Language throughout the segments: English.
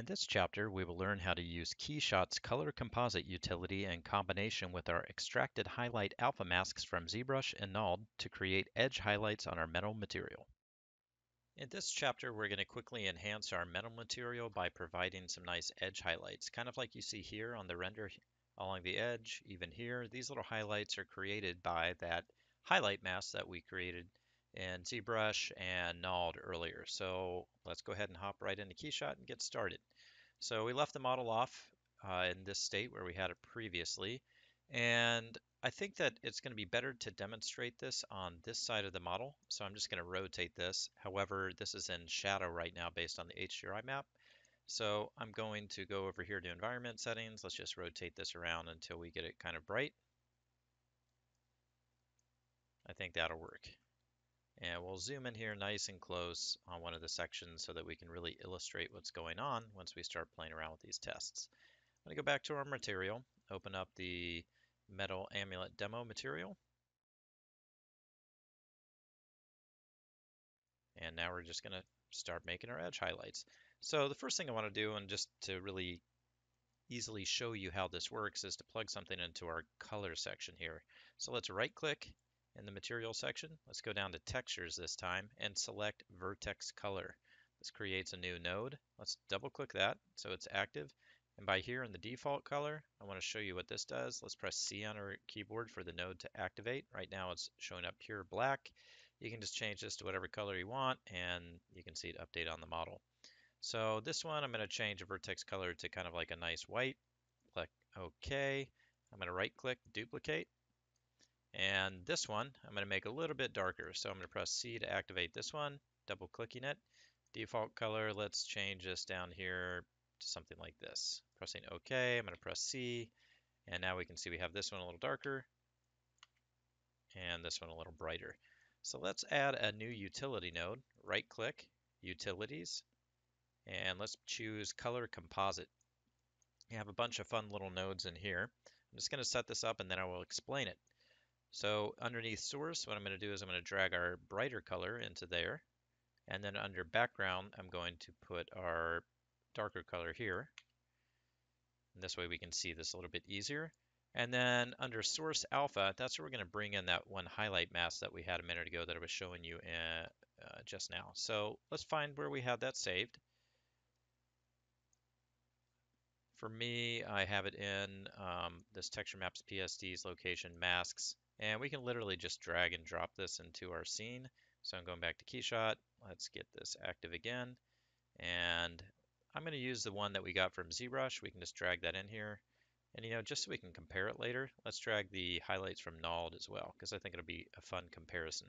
In this chapter, we will learn how to use KeyShot's Color Composite utility in combination with our extracted highlight alpha masks from ZBrush and Knald to create edge highlights on our metal material. In this chapter, we're going to quickly enhance our metal material by providing some nice edge highlights, kind of like you see here on the render along the edge, even here. These little highlights are created by that highlight mask that we created in ZBrush and Knald earlier. So let's go ahead and hop right into KeyShot and get started. So we left the model off uh, in this state where we had it previously. And I think that it's going to be better to demonstrate this on this side of the model. So I'm just going to rotate this. However, this is in shadow right now based on the HDRI map. So I'm going to go over here to environment settings. Let's just rotate this around until we get it kind of bright. I think that'll work. And we'll zoom in here nice and close on one of the sections so that we can really illustrate what's going on once we start playing around with these tests. I'm going to go back to our material, open up the metal amulet demo material. And now we're just going to start making our edge highlights. So the first thing I want to do, and just to really easily show you how this works, is to plug something into our color section here. So let's right click in the material section. Let's go down to textures this time and select vertex color. This creates a new node. Let's double click that so it's active. And by here in the default color, I want to show you what this does. Let's press C on our keyboard for the node to activate. Right now it's showing up pure black. You can just change this to whatever color you want and you can see it update on the model. So this one, I'm going to change vertex color to kind of like a nice white. Click OK. I'm going to right click, duplicate. And this one, I'm going to make a little bit darker. So I'm going to press C to activate this one, double clicking it. Default color, let's change this down here to something like this. Pressing OK, I'm going to press C. And now we can see we have this one a little darker and this one a little brighter. So let's add a new utility node. Right click, Utilities, and let's choose Color Composite. You have a bunch of fun little nodes in here. I'm just going to set this up and then I will explain it. So underneath source, what I'm going to do is I'm going to drag our brighter color into there. And then under background, I'm going to put our darker color here. And this way we can see this a little bit easier. And then under source alpha, that's where we're going to bring in that one highlight mask that we had a minute ago that I was showing you in, uh, just now. So let's find where we had that saved. For me, I have it in um, this texture maps PSD's location masks. And we can literally just drag and drop this into our scene. So I'm going back to KeyShot. Let's get this active again. And I'm going to use the one that we got from ZBrush. We can just drag that in here. And you know, just so we can compare it later, let's drag the highlights from Knald as well, because I think it'll be a fun comparison.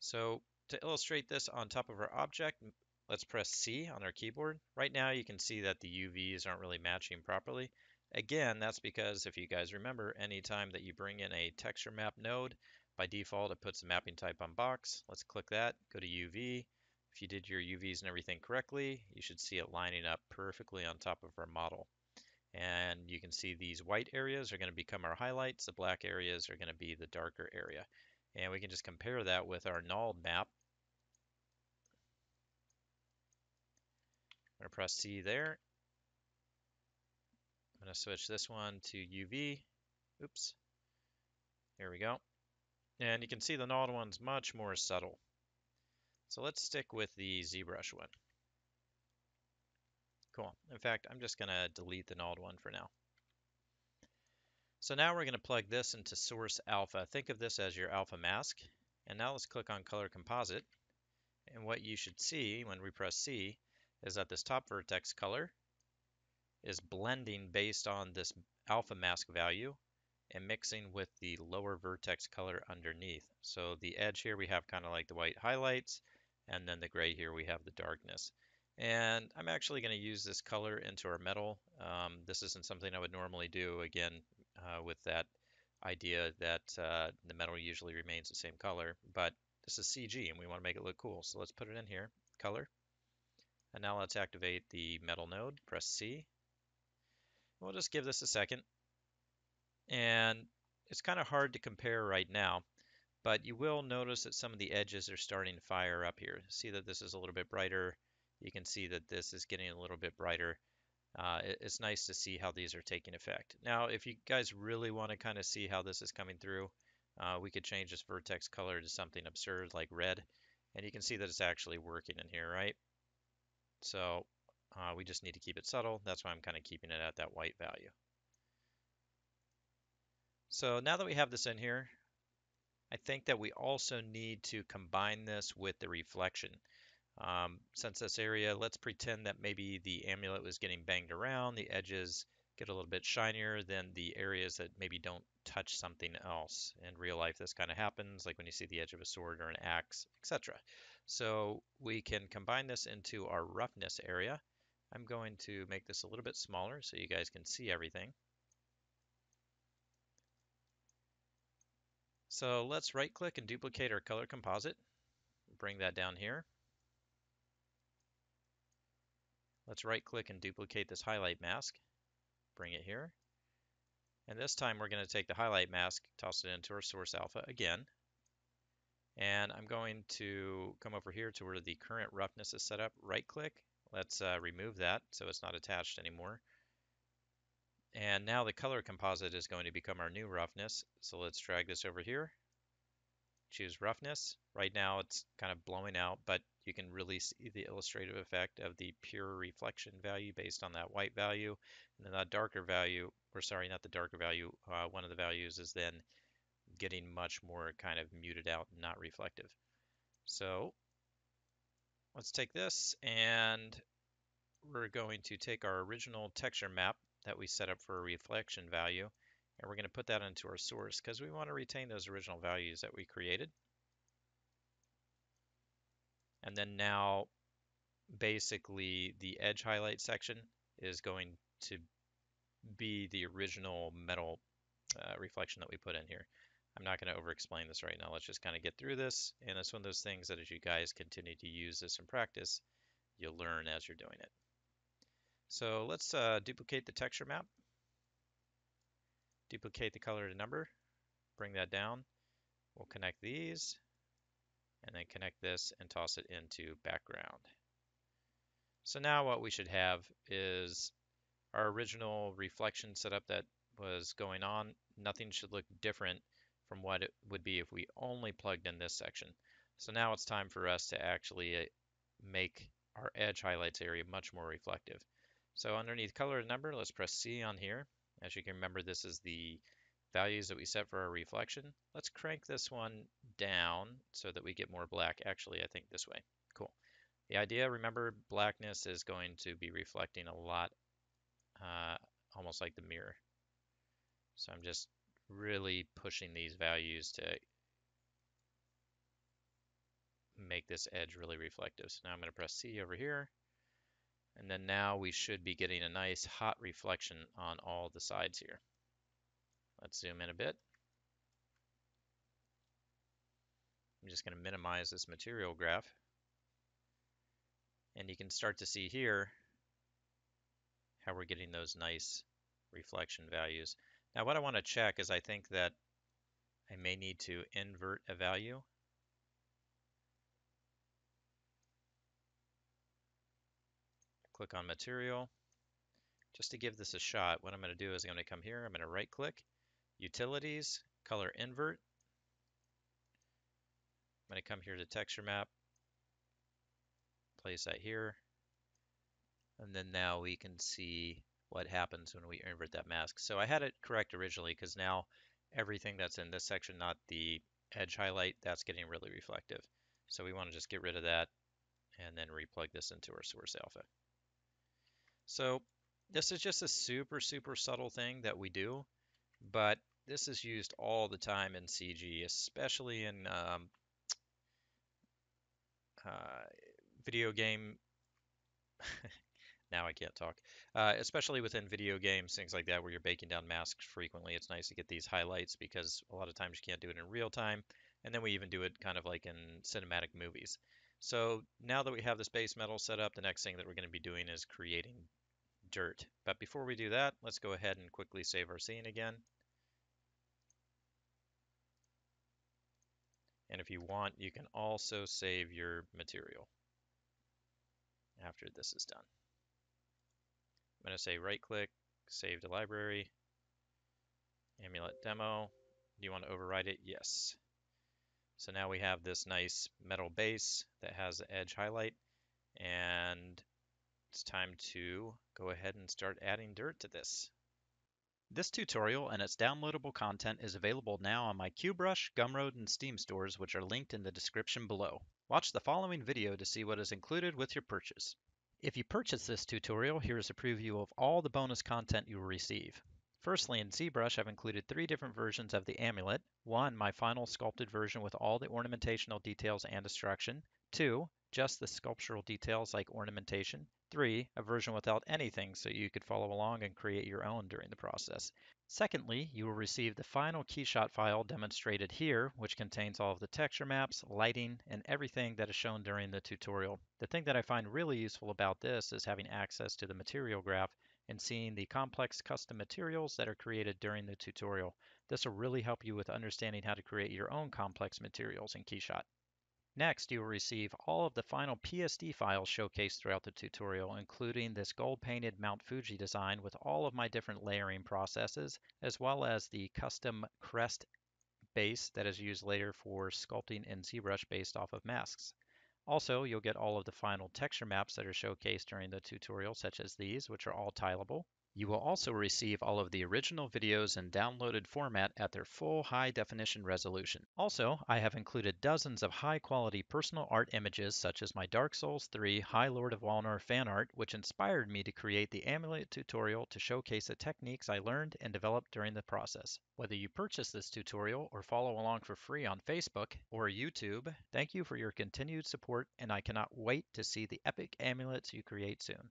So to illustrate this on top of our object, let's press C on our keyboard. Right now you can see that the UVs aren't really matching properly. Again, that's because if you guys remember, anytime that you bring in a texture map node, by default it puts the mapping type on box. Let's click that, go to UV. If you did your UVs and everything correctly, you should see it lining up perfectly on top of our model. And you can see these white areas are going to become our highlights, the black areas are going to be the darker area. And we can just compare that with our Knald map. I'm going to press C there, going to switch this one to UV. Oops. There we go. And you can see the Knald one's much more subtle. So let's stick with the ZBrush one. Cool. In fact, I'm just going to delete the Knald one for now. So now we're going to plug this into source alpha. Think of this as your alpha mask. And now let's click on color composite. And what you should see when we press C is that this top vertex color is blending based on this alpha mask value and mixing with the lower vertex color underneath. So the edge here we have kind of like the white highlights and then the gray here we have the darkness. And I'm actually going to use this color into our metal. Um, this isn't something I would normally do again uh, with that idea that uh, the metal usually remains the same color, but this is CG and we want to make it look cool. So let's put it in here, color. And now let's activate the metal node, press C, We'll just give this a second. And it's kind of hard to compare right now, but you will notice that some of the edges are starting to fire up here. See that this is a little bit brighter you can see that this is getting a little bit brighter. Uh, it, it's nice to see how these are taking effect. Now, if you guys really want to kind of see how this is coming through, uh, we could change this vertex color to something absurd like red, and you can see that it's actually working in here, right? So uh, we just need to keep it subtle. That's why I'm kind of keeping it at that white value. So now that we have this in here, I think that we also need to combine this with the reflection. Um, since this area, let's pretend that maybe the amulet was getting banged around, the edges get a little bit shinier than the areas that maybe don't touch something else. In real life, this kind of happens, like when you see the edge of a sword or an axe, etc. So we can combine this into our roughness area. I'm going to make this a little bit smaller so you guys can see everything. So let's right click and duplicate our color composite. Bring that down here. Let's right click and duplicate this highlight mask. Bring it here. And this time we're going to take the highlight mask, toss it into our source alpha again. And I'm going to come over here to where the current roughness is set up, right click. Let's uh, remove that so it's not attached anymore. And now the color composite is going to become our new roughness. So let's drag this over here. Choose roughness. Right now it's kind of blowing out, but you can really see the illustrative effect of the pure reflection value based on that white value. And then that darker value, or sorry, not the darker value, uh, one of the values is then getting much more kind of muted out, not reflective. So let's take this and we're going to take our original texture map that we set up for a reflection value, and we're going to put that into our source because we want to retain those original values that we created. And then now, basically, the edge highlight section is going to be the original metal uh, reflection that we put in here. I'm not going to over explain this right now. Let's just kind of get through this. And it's one of those things that as you guys continue to use this in practice, you'll learn as you're doing it. So let's uh, duplicate the texture map, duplicate the color to number, bring that down. We'll connect these and then connect this and toss it into background. So now what we should have is our original reflection setup that was going on. Nothing should look different from what it would be if we only plugged in this section. So now it's time for us to actually uh, make our edge highlights area much more reflective. So underneath color and number, let's press C on here. As you can remember, this is the values that we set for our reflection. Let's crank this one down so that we get more black. Actually, I think this way. Cool. The idea, remember, blackness is going to be reflecting a lot, uh, almost like the mirror. So I'm just really pushing these values to make this edge really reflective. So now I'm going to press C over here. And then now we should be getting a nice hot reflection on all the sides here. Let's zoom in a bit. I'm just going to minimize this material graph. And you can start to see here how we're getting those nice reflection values. Now what I want to check is I think that I may need to invert a value. click on material. Just to give this a shot, what I'm going to do is I'm going to come here, I'm going to right click, utilities, color invert. I'm going to come here to texture map, place that here, and then now we can see what happens when we invert that mask. So I had it correct originally because now everything that's in this section, not the edge highlight, that's getting really reflective. So we want to just get rid of that and then replug this into our source alpha. So this is just a super, super subtle thing that we do, but this is used all the time in CG, especially in um, uh, video game. now I can't talk. Uh, especially within video games, things like that, where you're baking down masks frequently. It's nice to get these highlights because a lot of times you can't do it in real time. And then we even do it kind of like in cinematic movies. So now that we have this base metal set up, the next thing that we're going to be doing is creating dirt. But before we do that, let's go ahead and quickly save our scene again. And if you want, you can also save your material. after this is done. I'm going to say right click, save to library, amulet demo. Do you want to override it? Yes. So now we have this nice metal base that has the edge highlight and it's time to go ahead and start adding dirt to this. This tutorial and its downloadable content is available now on my Cubebrush, Gumroad, and Steam stores which are linked in the description below. Watch the following video to see what is included with your purchase. If you purchase this tutorial, here is a preview of all the bonus content you will receive. Firstly, in ZBrush, I've included three different versions of the amulet. One, my final sculpted version with all the ornamentational details and destruction. Two, just the sculptural details like ornamentation. Three, a version without anything so you could follow along and create your own during the process. Secondly, you will receive the final keyshot file demonstrated here, which contains all of the texture maps, lighting, and everything that is shown during the tutorial. The thing that I find really useful about this is having access to the material graph and seeing the complex custom materials that are created during the tutorial. This will really help you with understanding how to create your own complex materials in Keyshot. Next, you will receive all of the final PSD files showcased throughout the tutorial, including this gold-painted Mount Fuji design with all of my different layering processes, as well as the custom crest base that is used later for sculpting in ZBrush based off of masks. Also, you'll get all of the final texture maps that are showcased during the tutorial, such as these, which are all tileable. You will also receive all of the original videos in downloaded format at their full high definition resolution. Also, I have included dozens of high quality personal art images such as my Dark Souls 3 High Lord of Wolnir fan art, which inspired me to create the Amulet tutorial to showcase the techniques I learned and developed during the process. Whether you purchase this tutorial or follow along for free on Facebook or YouTube, thank you for your continued support and I cannot wait to see the epic amulets you create soon.